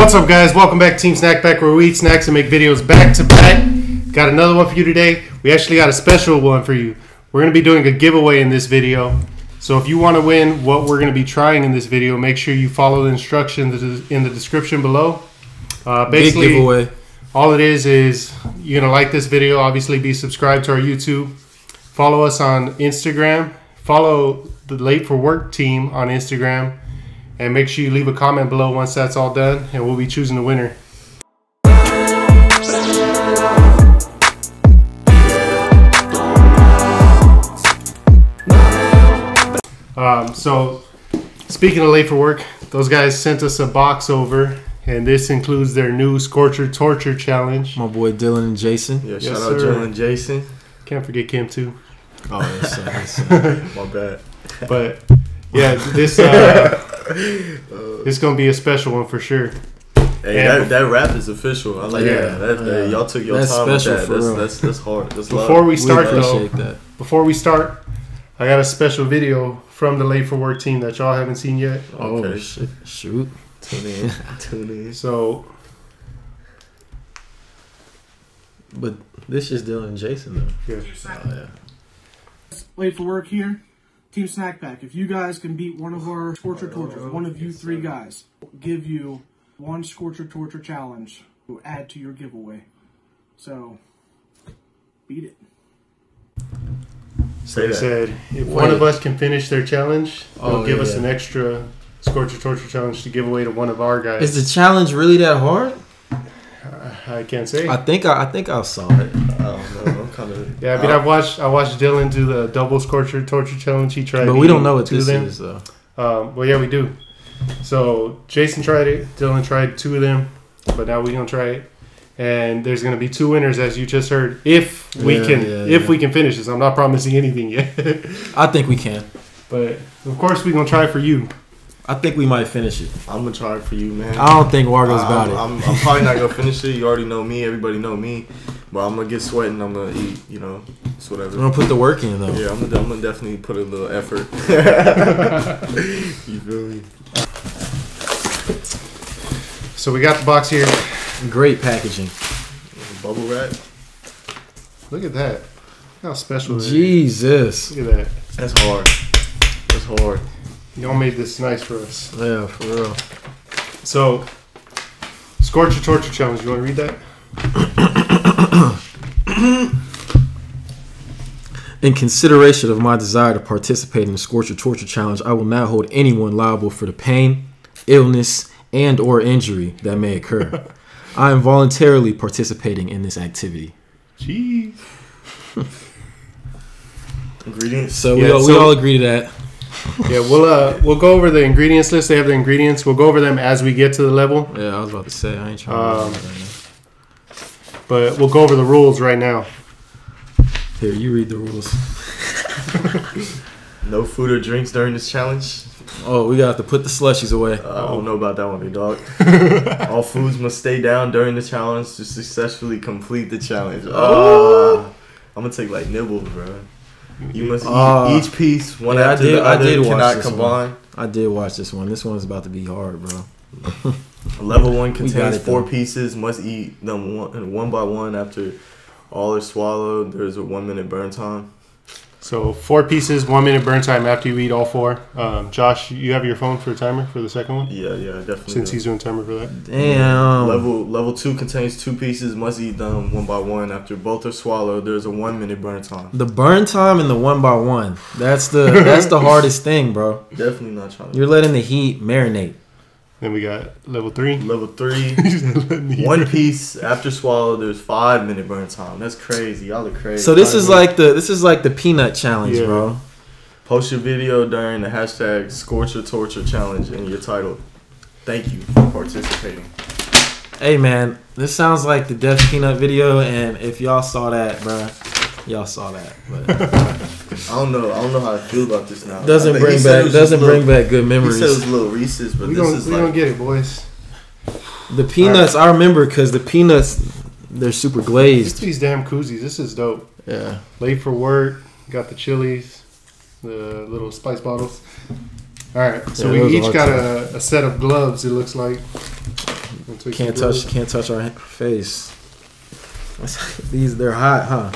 What's up, guys? Welcome back to Team Snack Pack, where we eat snacks and make videos back to back. Got another one for you today. We actually got a special one for you. We're going to be doing a giveaway in this video. So if you want to win what we're going to be trying in this video, make sure you follow the instructions in the description below. Uh, Big basically, giveaway. all it is is you're gonna like this video. Obviously, be subscribed to our YouTube. Follow us on Instagram. Follow the Late for Work team on Instagram, and make sure you leave a comment below once that's all done, and we'll be choosing the winner. Um, so, speaking of Late for Work, those guys sent us a box over, and this includes their new Scorcher Torture Challenge. My boy Dylan and Jason. Yeah, Yes, shout out sir. Jill and Jason. Can't forget Kim too. Oh, yes, sir, yes, sir. My bad. But yeah, this uh, this is gonna be a special one for sure. Hey, Yeah. that, that rap is official. I like Yeah. that. that, that- Yeah. y'all took your That's time with special that. for That's, real. that's that's hard. That's Before love. we We start though, that. before we start, I got a special video from the Late for Work team that y'all haven't seen yet. Oh, Okay. shit. Shoot. Tune in. Tune in. So But this is Dylan and Jason, though. yeah. Oh, yeah. Late for work here. Team Snack Pack. If you guys can beat one of our Scorcher oh, Tortures, oh, one of you three guys, we'll give you one Scorcher Torture challenge to add to your giveaway. So, beat it. Say They that. said if one of us can finish their challenge, they'll Oh, give yeah, us yeah. an extra Scorcher Torture challenge to give away to one of our guys. Is the challenge really that hard? I can't say. I think I, I think I saw it. Kind of. yeah, I mean, I've watched I watched Dylan do the double Scorcher Torture challenge. He tried, But we don't know what two of this them. is, though. Um, well, yeah, we do. So Jason tried it. Dylan tried two of them, but now we're gonna try it. And there's gonna be two winners, as you just heard. If we Yeah, can, yeah, if yeah. we can finish this, I'm not promising anything yet. I think we can. but of course, we're gonna try for you. I think we might finish it. I'm gonna try it for you, man. I don't think Wargo's about I'm, it. I'm, I'm probably not gonna finish it. You already know me. Everybody know me. But I'm gonna get sweating. I'm gonna eat. You know, it's whatever. I'm gonna put the work in, though. Yeah, I'm gonna, I'm gonna definitely put a little effort. you feel me? So we got the box here. Great packaging. Bubble wrap. Look at that. How special it is. Jesus. Look at that. That's hard. That's hard. Y'all made this nice for us. Yeah, for real. So, Scorcher Torture Challenge. You want to read that? In consideration of my desire to participate in the Scorcher Torture Challenge, I will not hold anyone liable for the pain, illness, and or injury that may occur. I am voluntarily participating in this activity. Jeez. Ingredients. So we, Yeah, all, we all agree to that. Yeah, we'll uh we'll go over the ingredients list. They have the ingredients. We'll go over them as we get to the level, Yeah, I was about to say I ain't trying Um, to right now. But we'll go over the rules right now. Here, you read the rules. No food or drinks during this challenge. Oh, we got to put the slushies away. I don't know about that one, big dog. All foods must stay down during the challenge to successfully complete the challenge. Oh. Ah. I'm gonna take like nibbles, bro. You must eat Ah. each piece one Yeah, I after did- the I other. did watch cannot this one. combine. I did watch this one. This one's about to be hard, bro. Level one contains it, four though. pieces. Must eat them one, one by one after all are swallowed. There's a one minute burn time. So four pieces, one minute burn time after you eat all four. Um, Josh, you have your phone for a timer for the second one, Yeah, yeah, definitely. since do. he's doing timer for that. Damn. Level level two contains two pieces. Must eat them one by one. After both are swallowed, there's a one minute burn time. The burn time and the one by one. That's the that's the hardest thing, bro. Definitely not trying. You're letting the heat marinate. Then we got level three. Level three, one piece after swallow. There's five minute burn time. That's crazy. Y'all are crazy. So this Five is minutes. like the this is like the peanut challenge, Yeah. bro. Post your video during the hashtag Scorcher Torture Challenge and your title. Thank you for participating. Hey man, this sounds like the Death Peanut video, and if y'all saw that, bro, y'all saw that. But I don't know. I don't know how I feel about this now. doesn't I bet bring it back doesn't just bring little- back good memories. He said it was memories. little Reese's, but We this gonna is we like gonna get it, boys. The peanuts, I remember because the peanuts, they're super Look at glazed. these damn koozies. This is dope. Yeah, Late for work. Got the chilies, the little spice bottles. All right, so Yeah, we each are got a, a set of gloves. It looks like Can't some touch, can't touch our face. These they're hot, huh?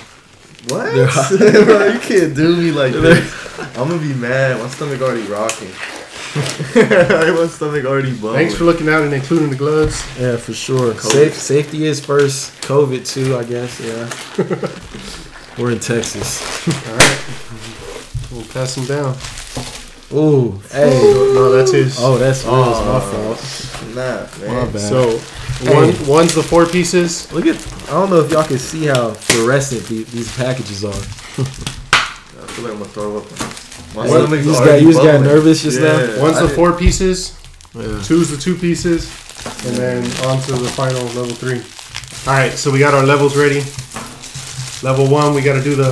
What? Bro, you can't do me like this. I'm gonna be mad. My stomach already rocking. My stomach already bubbling. Thanks for looking out and including the gloves. Yeah, for sure. Safe, safety is first. COVID too, I guess. Yeah. We're in Texas. All right. We'll pass them down. Ooh, hey. No, that's his. Oh, that's real. It's my Oh. fault. Nah, My bad. So Hey. one one's the four pieces. Look at. I don't know if y'all can see how fluorescent the, these packages are. I feel like I'm gonna throw up. My You just got, you just got nervous just Yeah. One's I the did- four pieces. Yeah. Two's the two pieces, and then on to the final level three. All right, so we got our levels ready. Level one, we got to do the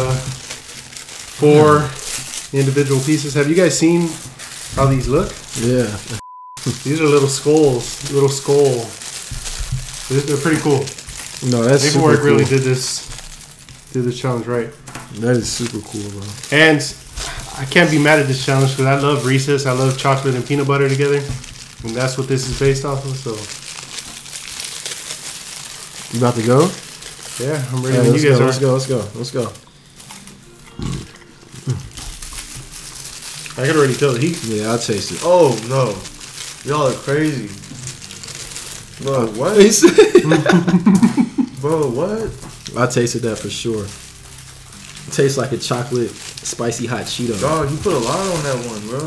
four individual pieces. Have you guys seen how these look? Yeah. These are little skulls, little skull. They're, pretty cool. No, that's super Paperwork cool. really did this, did this challenge right. That is super cool, bro. And I can't be mad at this challenge because I love Reese's. I love chocolate and peanut butter together, and that's what this is based off of. So You about to go? yeah, I'm ready Yeah, let's, you guys go, are. let's go. Let's go. Let's go. I can already tell the heat. Yeah, I'll taste it. Oh no, y'all are crazy. Bro, what? Bro, what? I tasted that for sure. It tastes like a chocolate spicy hot Cheeto. Dog, you put a lot on that one, bro.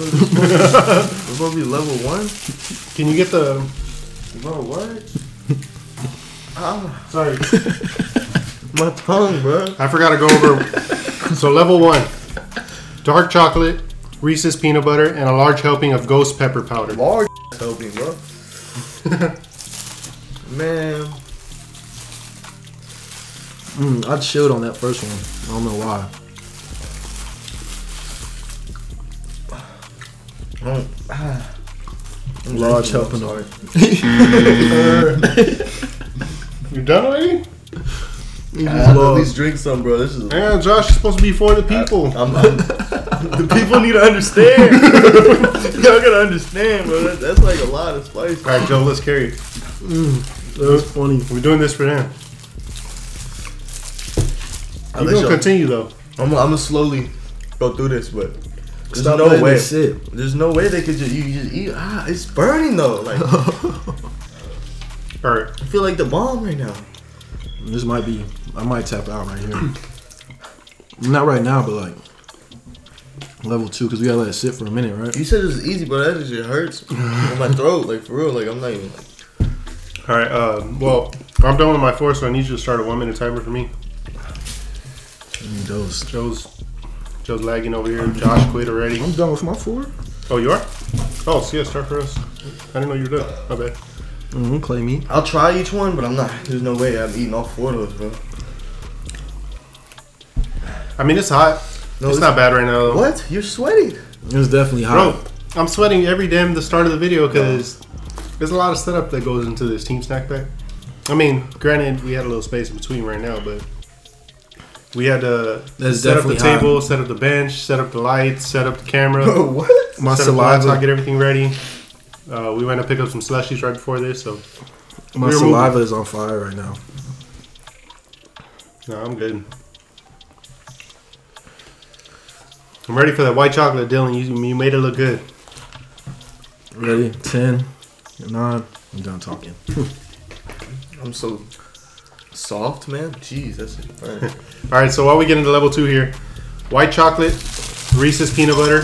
It's supposed to be level one. Can you get the? Bro, what? ah, Sorry, my tongue, bro. I forgot to go over. so level one, dark chocolate, Reese's peanut butter, and a large helping of ghost pepper powder. Large helping, bro. Man, Mm, I chilled on that first one. I don't know why. ah. Large helping I'm. You done already? I have to at least drink some, bro. This is. Yeah, Josh is supposed to be for the people. I'm, I'm, the people need to understand. Y'all gotta understand, bro. That, that's like a lot of spice. All right, Joe, let's carry it. That was funny. We're doing this for them. I'll You're gonna continue though. I'm, I'm gonna slowly go through this, but there's Stop no way. it sit. There's no way they could just you just eat. Ah, it's burning though. Like All right. I feel like the bomb right now. This might be. I might tap out right here. Not right now, but like level two, because we gotta let it sit for a minute, right? You said it was easy, but that just shit hurts in my throat. Like for real. Like I'm not even. All right. Um, well, I'm done with my four, so I need you to start a one minute timer for me. Need those. Joe's Joe's lagging over here. Josh quit already. I'm done with my four. Oh, you are? Oh, so yeah, start for us. I didn't know you were done. My bad. Mm-hmm, clay meat. I'll try each one, but I'm not. There's no way I'm eating all four of those, bro. I mean, it's hot. No, it's it's- not bad right now. Though. What? You're sweating. It was definitely hot. Bro, I'm sweating every damn the start of the video because there's a lot of setup that goes into this team snack pack. I mean, granted, we had a little space in between right now, but we had to That's set up the definitely hot. table, set up the bench, set up the lights, set up the camera, Bro, what? My set up the laptop, saliva. get everything ready. Uh, we went to pick up some slushies right before this, so My we were saliva is on fire right now. no, I'm good. I'm ready for that white chocolate, Dylan. You, you made it look good. Ready? Ten, nine. I'm done talking. I'm so soft, man. Jeez, that's all right. All right, so while we get into level two here, white chocolate, Reese's peanut butter,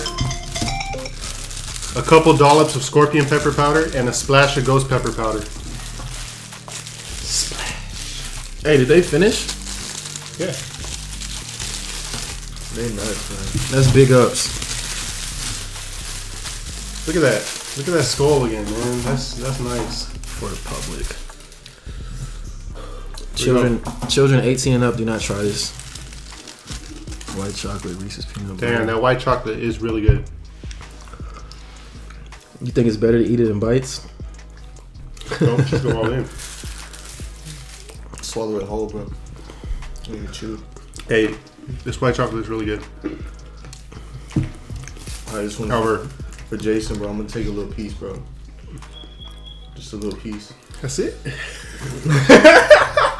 a couple dollops of scorpion pepper powder, and a splash of ghost pepper powder. Splash. Hey, did they finish? Yeah. They nuts, man. That's big ups. Look at that. Look at that skull again, man. That's that's nice. for the public. Children, children 18 and up, do not try this. White chocolate Reese's peanut butter. Damn, that white chocolate is really good. You think it's better to eat it in bites? Don't just go all in. Swallow it whole, bro. You can chew. Hey, this white chocolate is really good. All right, this one However, for Jason, bro. I'm gonna take a little piece, bro. Just a little piece. That's it.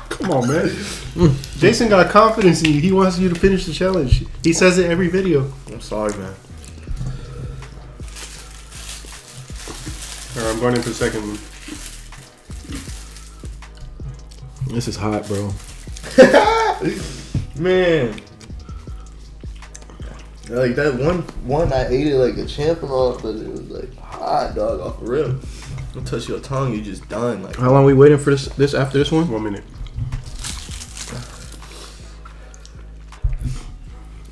Come on, man. Mm. Jason got confidence in you. He wants you to finish the challenge. He says it every video. I'm sorry, man. All right, I'm going in for the second one. This is hot, bro. Man. Like that one one I ate it like a champ and all, but it was like hot dog off the rib. Don't touch your tongue, you just done. Like How long we waiting for this? This after this one? One minute.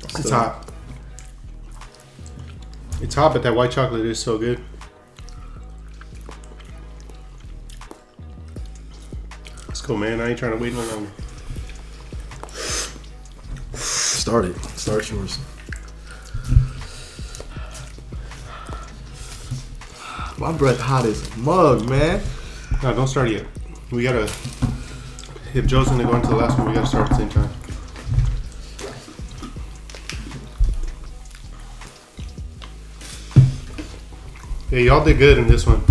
It's So- hot. It's hot, but that white chocolate is so good. Let's go, man. I ain't trying to wait no longer. Start it. Start yours. My breath hot as mug, man. No, don't start yet. We gotta. If Joe's gonna go into the last one, we gotta start at the same time. Hey, y'all did good in this one.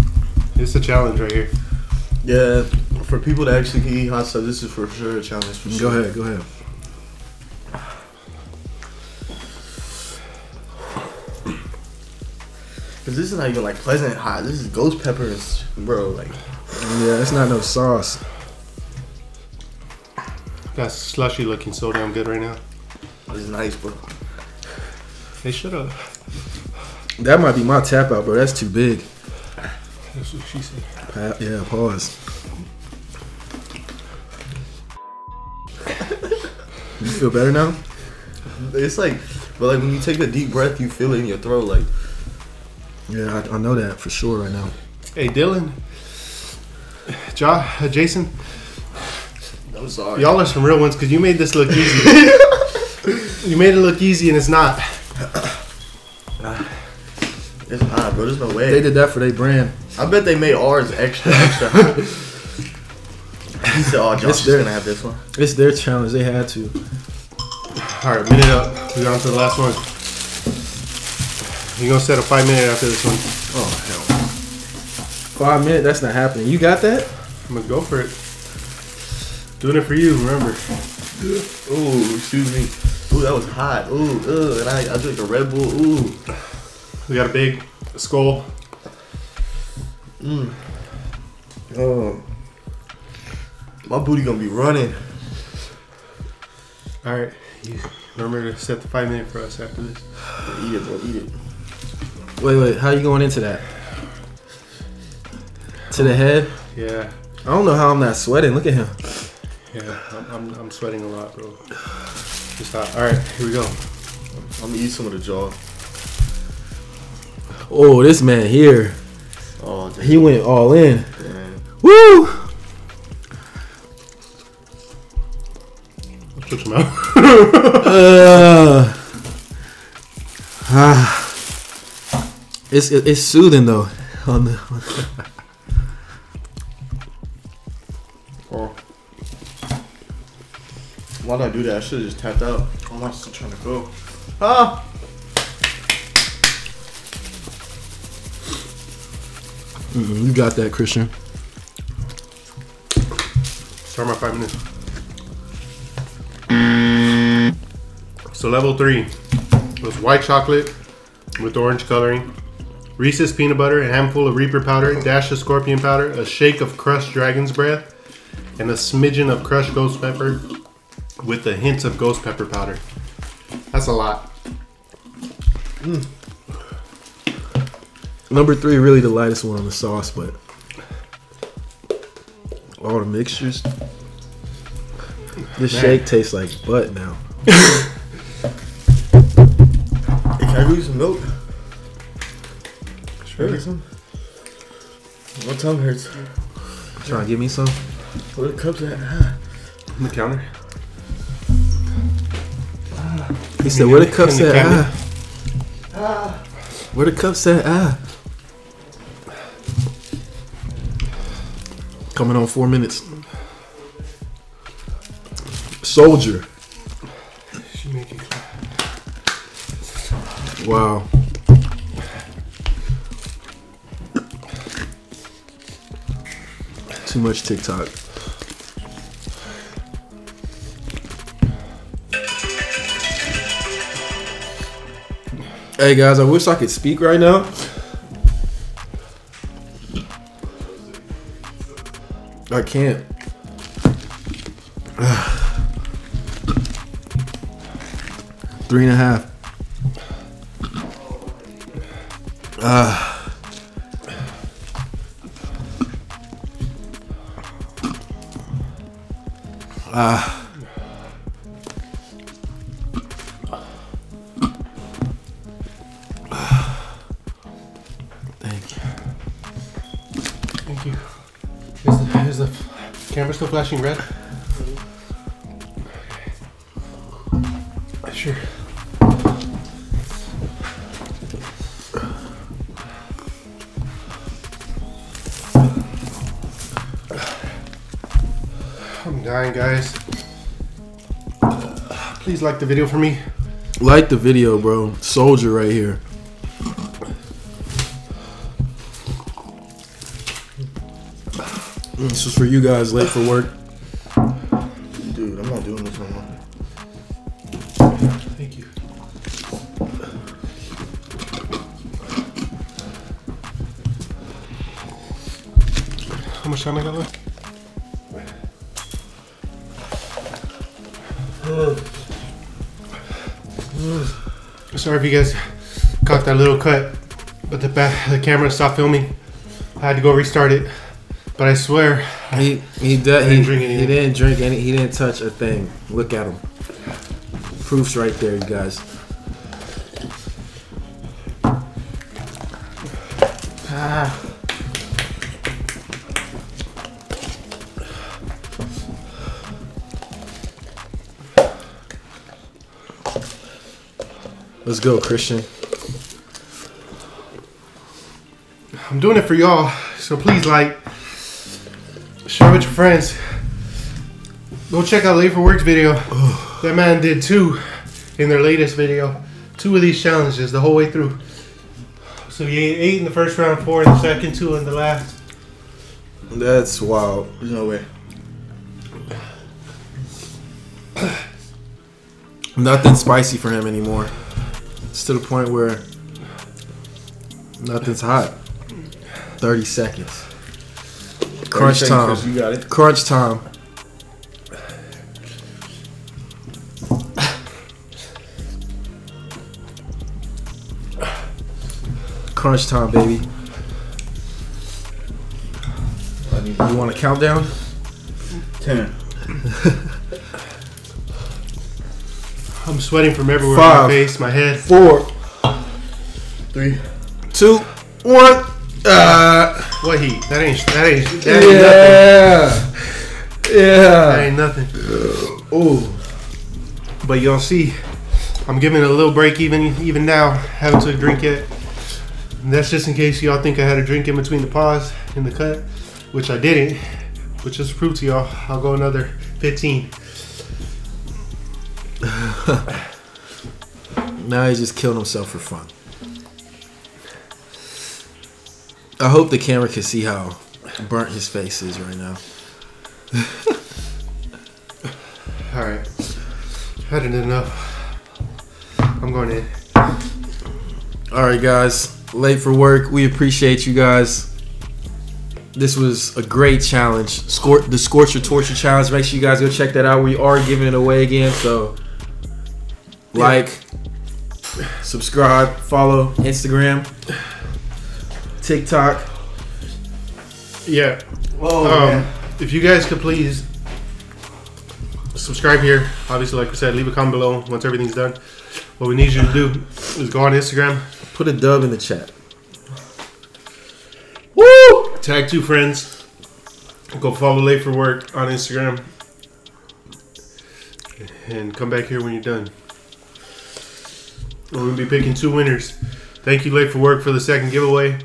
It's a challenge right here. Yeah, for people that actually can eat hot stuff, this is for sure a challenge. For Go ahead. Go ahead. Cause this is not even like pleasant hot. This is ghost peppers, bro. Like Yeah, it's not no sauce. That slushy looking so damn good right now. it's nice, bro. They should have. That might be my tap out, bro. That's too big. That's what she said. Pa- Yeah, pause. You feel better now? It's like, but like when you take a deep breath, you feel it in your throat. Like Yeah, I, I know that for sure right now. Hey, Dylan. Ja, uh, Jason, I'm sorry. y'all are some real ones because you made this look easy. you made it look easy and it's not. It's not, bro. There's no way. They did that for their brand. I bet they made ours extra, extra hot. he said, "Oh, Josh It's is there. gonna have this one." It's their challenge. They had to. All right, minute up. We got on to the last one. You're gonna set a five minute after this one. Oh hell. Five minute? That's not happening. You got that? I'm gonna go for it. Doing it for you, remember. Ooh, excuse me. Ooh, that was hot. Ooh, ugh. And I, I drank a Red Bull. Ooh. We got a big skull. Mmm. Oh. My booty gonna be running. All right, you remember to set the five minute for us after this. Eat it, bro. Eat it. Wait, wait. How you going into that? To the head? Yeah, I don't know how I'm not sweating. Look at him. yeah. I'm, I'm, I'm sweating a lot, bro. Just hot. All right, here we go. I'm gonna eat some of the jaw. Oh, this man here. Oh, damn. He went all in. Damn. Woo! Switch them out. Uh, ah. It's it's soothing though. On the, oh, Why did I do that? I should have just tapped out. I'm not still trying to go. Ah! Mm-mm, you got that, Christian. start my five minutes. So level three was white chocolate with orange coloring, Reese's peanut butter, a handful of Reaper powder, dash of scorpion powder, a shake of crushed dragon's breath, and a smidgen of crushed ghost pepper with a hint of ghost pepper powder. That's a lot. Mm. Number three, really the lightest one on the sauce, but all the mixtures. This Man. shake tastes like butt now. Can I use some milk? Sure. Get some? My tongue hurts. Trying to give me some. Where the cups at? Ah. On the counter. He said, "Where the cups In the at? cabinet. Ah. Where the cups at? Ah." Coming on four minutes. Soldier. She make it- Wow. Too much TikTok. Hey guys, I wish I could speak right now. I can't. Three and a half. Ah. Thank you. Thank you. Is the, is the camera still flashing red? Sure. Dying, guys. Uh, please like the video for me. Like the video, bro. Soldier right here. Mm, this is for you guys late for work. Dude, I'm not doing this no more. Thank you. How much time I got left? Sorry if you guys caught that little cut, but the back, the camera stopped filming. I had to go restart it, but I swear He he de- didn't drink he didn't drink any. He didn't touch a thing. Look at him. Proofs right there, you guys. Let's go, Christian. I'm doing it for y'all, so please like, share with your friends. Go check out Late for Work's video. that man did two in their latest video. Two of these challenges the whole way through. So he ate eight in the first round, four in the second, two in the last. That's wild. There's no way. Nothing spicy for him anymore. It's to the point where nothing's hot. 30 seconds. Crunch 30 time. Chris, You got it. Crunch time. Crunch time, baby. You want a countdown? ten. I'm sweating from everywhere. Five. My face, my head. Four, Three. two, one. Uh, What heat? That ain't. That ain't. That ain't nothing. yeah. That ain't nothing. Ooh. But y'all see, I'm giving it a little break even even now. Haven't took a drink yet. And that's just in case y'all think I had a drink in between the pause and the cut, which I didn't. Which just prove to y'all, I'll go another 15. Now he just killed himself for fun. I hope the camera can see how burnt his face is right now. All right, had it enough. I'm going in. All right, guys. Late for work. We appreciate you guys. This was a great challenge. Scor- the Scorcher Torture Challenge. Make sure you guys go check that out. We are giving it away again. So, like, subscribe, follow Instagram, TikTok. Yeah. Oh Um, man. if you guys could please subscribe here. Obviously, like we said, leave a comment below once everything's done. What we need you to do is go on Instagram, Put a dub in the chat. Woo! Tag two friends. Go follow Late for Work on Instagram. And come back here when you're done. We're going to be picking two winners. Thank you, Late for Work, for the second giveaway.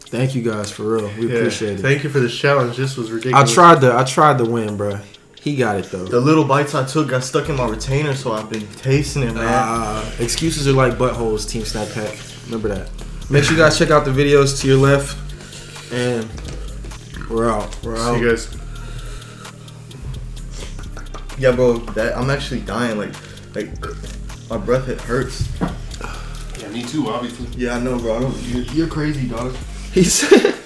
Thank you guys for real. We Yeah, appreciate it. Thank you for this challenge. This was ridiculous. I tried to I tried to win, bro. He got it though. The little bites I took got stuck in my retainer, so I've been tasting it, man. Uh, excuses are like buttholes, Team Snack Pack. Remember that. Make sure you guys check out the videos to your left and We're out. We're out. See you guys. Yeah, bro. That I'm actually dying. Like, like my breath it hurts. Yeah, me too, obviously. Yeah, I know, bro. I don't, you're, you're crazy, dog. He said.